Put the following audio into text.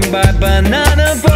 by banana boat.